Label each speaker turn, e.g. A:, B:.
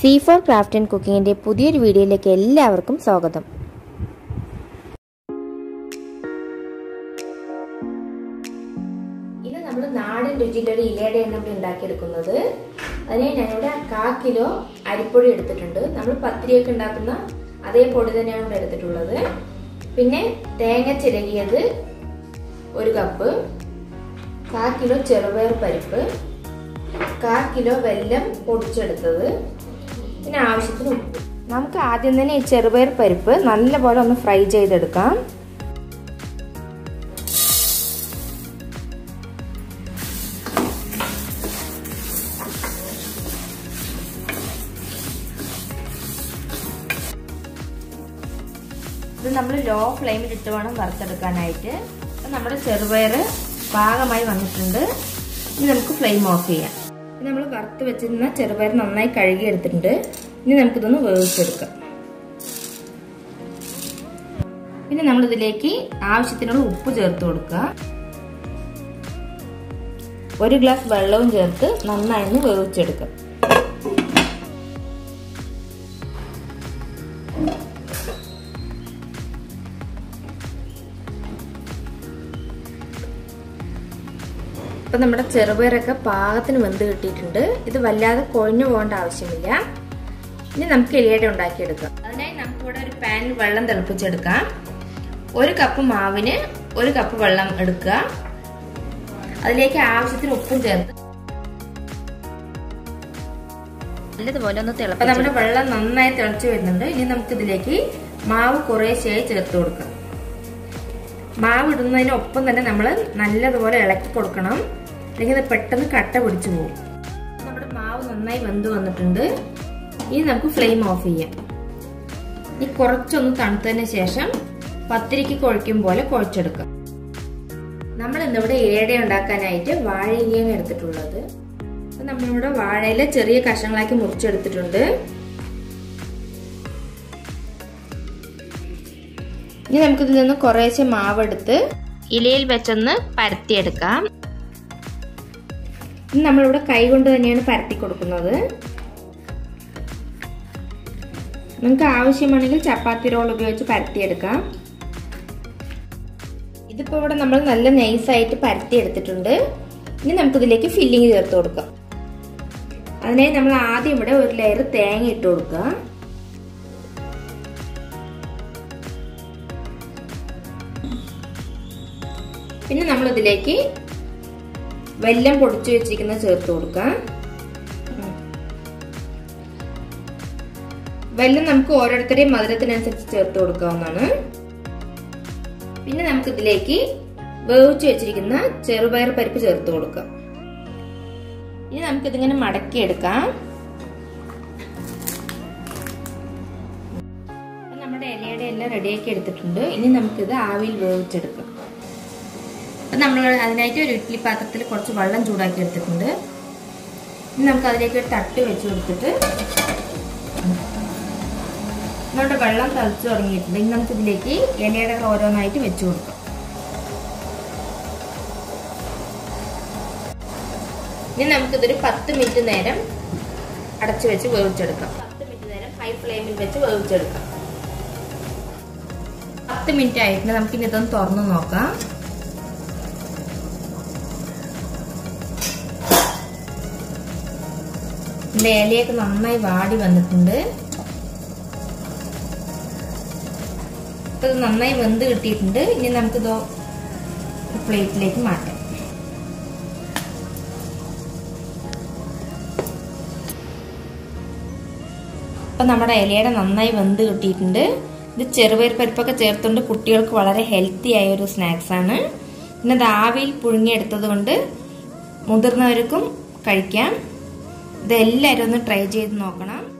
A: C four craft and കുക്കിങ്ങിൻ്റെ പുതിയൊരു വീഡിയോയിലേക്ക് എല്ലാവർക്കും സ്വാഗതം ഇന്ന് നമ്മൾ നാടൻ ഒരു ഇലയുടെ എണ്ണ ഉണ്ടാക്കിയെടുക്കുന്നത് അതിന് ഞാനിവിടെ കാ കിലോ അരിപ്പൊടി എടുത്തിട്ടുണ്ട് നമ്മൾ പത്തിരിയൊക്കെ ഉണ്ടാക്കുന്ന അതേ പൊടി തന്നെയാണ് ഇവിടെ എടുത്തിട്ടുള്ളത് പിന്നെ തേങ്ങ ചിരകിയത് ഒരു കപ്പ് കാ കിലോ ചെറുപയർ പരിപ്പ് കാ കിലോ വെല്ലം പൊടിച്ചെടുത്തത് ഇതിന് ആവശ്യത്തിന് ഉപ്പ് നമുക്ക് ആദ്യം തന്നെ ഈ ചെറുപയർ പരിപ്പ് നല്ലപോലെ ഒന്ന് ഫ്രൈ ചെയ്തെടുക്കാം ഇത് നമ്മൾ ലോ ഫ്ലെയിമിൽ ഇട്ട് വേണം വറുത്തെടുക്കാനായിട്ട് നമ്മുടെ ചെറുപയർ പാകമായി വന്നിട്ടുണ്ട് ഇനി നമുക്ക് ഫ്ലെയിം ഓഫ് ചെയ്യാം നമ്മൾ വറുത്ത് വെച്ചിരുന്ന ചെറുപയർ നന്നായി കഴുകി എടുത്തിട്ടുണ്ട് ഇനി നമുക്കിതൊന്ന് വേവിച്ചെടുക്കാം ഇനി നമ്മളിതിലേക്ക് ആവശ്യത്തിനുള്ള ഉപ്പ് ചേർത്ത് കൊടുക്കുക ഒരു ഗ്ലാസ് വെള്ളവും ചേർത്ത് നന്നായി ഒന്ന് വേവിച്ചെടുക്കാം ഇപ്പം നമ്മുടെ ചെറുപയറൊക്കെ പാകത്തിന് വെന്ത് കിട്ടിയിട്ടുണ്ട് ഇത് വല്ലാതെ കൊഴഞ്ഞു പോകേണ്ട ആവശ്യമില്ല ഇനി നമുക്ക് എലിയട ഉണ്ടാക്കിയെടുക്കാം അതിനായി നമുക്കിവിടെ ഒരു പാനിൽ വെള്ളം തിളപ്പിച്ചെടുക്കാം ഒരു കപ്പ് മാവിന് ഒരു കപ്പ് വെള്ളം എടുക്കുക അതിലേക്ക് ആവശ്യത്തിന് ഉപ്പും ചേർത്ത് നല്ലതുപോലെ ഒന്ന് തിളപ്പം നമ്മുടെ വെള്ളം നന്നായി തിളച്ചു വരുന്നുണ്ട് ഇനി നമുക്ക് ഇതിലേക്ക് മാവ് കുറേശ്ശേയായി ചേർത്ത് കൊടുക്കാം മാവ് ഇടുന്നതിനൊപ്പം തന്നെ നമ്മൾ നല്ലതുപോലെ ഇളക്കി കൊടുക്കണം അല്ലെങ്കിൽ പെട്ടെന്ന് കട്ട പിടിച്ചു പോകും നമ്മുടെ മാവ് നന്നായി വെന്ത് വന്നിട്ടുണ്ട് ഇനി നമുക്ക് ഫ്ലെയിം ഓഫ് ചെയ്യാം ഇനി കുറച്ചൊന്ന് തണുത്തതിന് ശേഷം പത്തിരിക്ക് കുഴയ്ക്കും പോലെ കുഴച്ചെടുക്കാം നമ്മൾ ഇന്നിവിടെ ഏഴ ഉണ്ടാക്കാനായിട്ട് വാഴയിലാണ് എടുത്തിട്ടുള്ളത് നമ്മളിവിടെ വാഴയില ചെറിയ കഷ്ണങ്ങളാക്കി മുറിച്ചെടുത്തിട്ടുണ്ട് ഇനി നമുക്കിതിൽ നിന്ന് കുറേശ്ശെ മാവെടുത്ത് ഇലയിൽ വെച്ചൊന്ന് പരത്തിയെടുക്കാം ഇത് നമ്മളിവിടെ കൈ കൊണ്ട് തന്നെയാണ് പരത്തി കൊടുക്കുന്നത് നിങ്ങൾക്ക് ആവശ്യമാണെങ്കിൽ ചപ്പാത്തി റോൾ ഉപയോഗിച്ച് പരത്തിയെടുക്കാം ഇതിപ്പോൾ ഇവിടെ നമ്മൾ നല്ല നൈസായിട്ട് പരത്തി എടുത്തിട്ടുണ്ട് ഇനി നമുക്കിതിലേക്ക് ഫില്ലിങ് ചേർത്ത് കൊടുക്കാം അതിനായി നമ്മൾ ആദ്യം ഇവിടെ ഒരു ലെയർ തേങ്ങ ഇട്ട് കൊടുക്കുക പിന്നെ നമ്മൾ ഇതിലേക്ക് വെല്ലം പൊടിച്ചു വെച്ചിരിക്കുന്നത് ചേർത്ത് കൊടുക്കാം വെല്ലം നമുക്ക് ഓരോരുത്തരുടെയും മധുരത്തിനനുസരിച്ച് ചേർത്ത് കൊടുക്കാവുന്നതാണ് പിന്നെ നമുക്ക് ഇതിലേക്ക് വേവിച്ചു വെച്ചിരിക്കുന്ന ചെറുപയർ പരിപ്പ് ചേർത്ത് കൊടുക്കാം ഇനി നമുക്കിതിങ്ങനെ മടക്കിയെടുക്കാം നമ്മുടെ ഇലയുടെ എല്ലാം റെഡിയാക്കി എടുത്തിട്ടുണ്ട് ഇനി നമുക്കിത് ആവിയിൽ വേവിച്ചെടുക്കാം അപ്പം നമ്മൾ അതിനായിട്ട് ഒരു ഇഡ്ഡലി പാത്രത്തിൽ കുറച്ച് വെള്ളം ചൂടാക്കി എടുത്തിട്ടുണ്ട് ഇനി നമുക്ക് അതിലേക്ക് ഒരു തട്ട് വെച്ച് കൊടുത്തിട്ട് നമ്മുടെ വെള്ളം തളിച്ചു തുടങ്ങിയിട്ടുണ്ട് ഇനി നമുക്ക് ഇതിലേക്ക് എണ്ണയുടെ ഓരോന്നായിട്ട് വെച്ച് കൊടുക്കാം ഇനി നമുക്കിതൊരു പത്ത് മിനിറ്റ് നേരം അടച്ചു വെച്ച് വേവിച്ചെടുക്കാം പത്ത് മിനിറ്റ് നേരം ഹൈ ഫ്ലെയിമിൽ വെച്ച് വേവിച്ചെടുക്കാം പത്ത് മിനിറ്റ് ആയിട്ടുണ്ട് നമുക്കിനി ഇതൊന്ന് തുറന്നു നോക്കാം ഇതിന്റെ ഇലയൊക്കെ നന്നായി വാടി വന്നിട്ടുണ്ട് ഇത് നന്നായി വെന്ത് കിട്ടിയിട്ടുണ്ട് ഇനി നമുക്കിത് പ്ലേറ്റിലേക്ക് മാറ്റാം അപ്പൊ നമ്മുടെ ഇലയുടെ നന്നായി വെന്ത് കിട്ടിയിട്ടുണ്ട് ഇത് ചെറുപയർ പരിപ്പൊക്കെ ചേർത്തുകൊണ്ട് കുട്ടികൾക്ക് വളരെ ഹെൽത്തി ആയ ഒരു സ്നാക്സ് ആണ് പിന്നെ ദാവിയിൽ പുഴുങ്ങിയെടുത്തത് കൊണ്ട് മുതിർന്നവർക്കും കഴിക്കാം ഇതെല്ലാവരും ഒന്ന് ട്രൈ ചെയ്ത് നോക്കണം